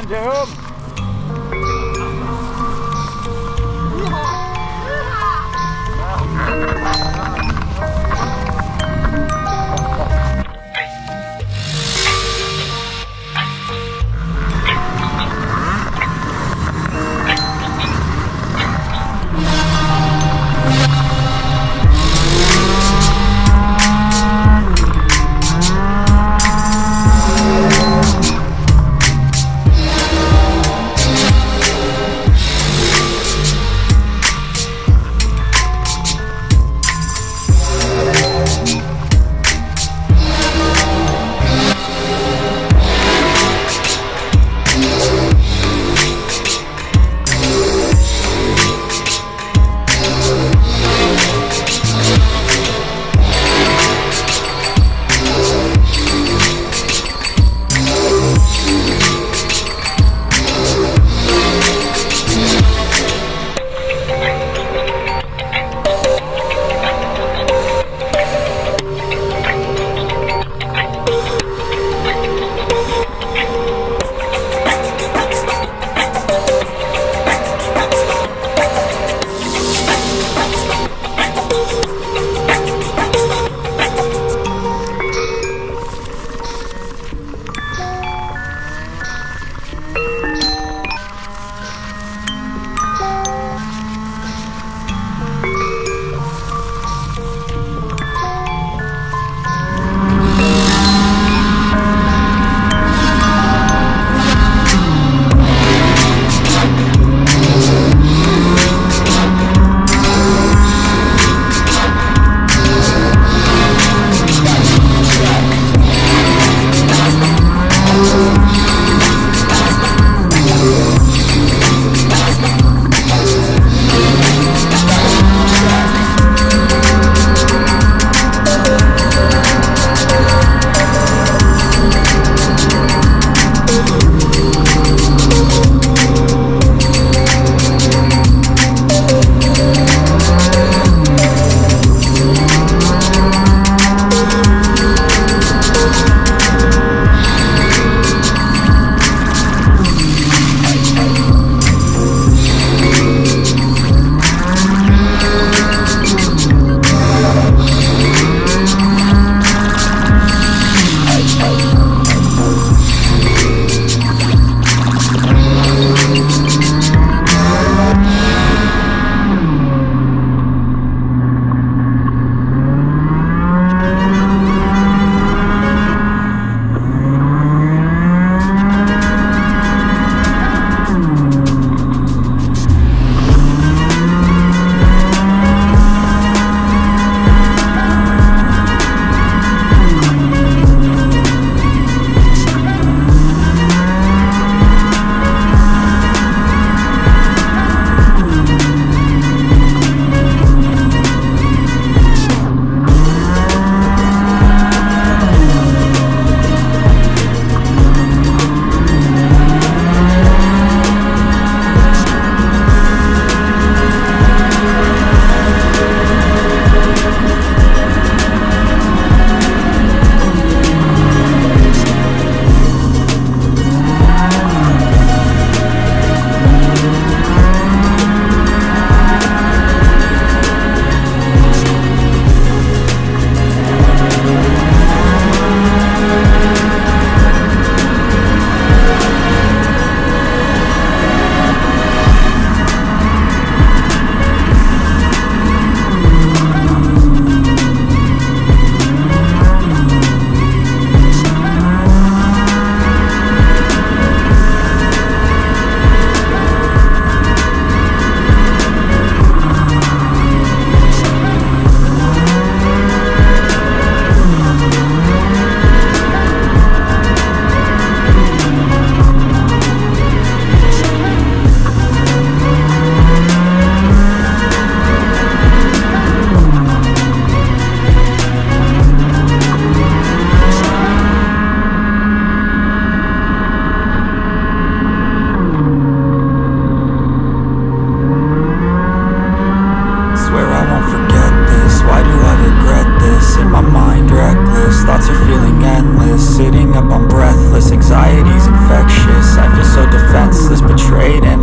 Send to in my mind reckless. Thoughts are feeling endless. Sitting up, I'm breathless. Anxiety's infectious. I feel so defenseless. Betrayed and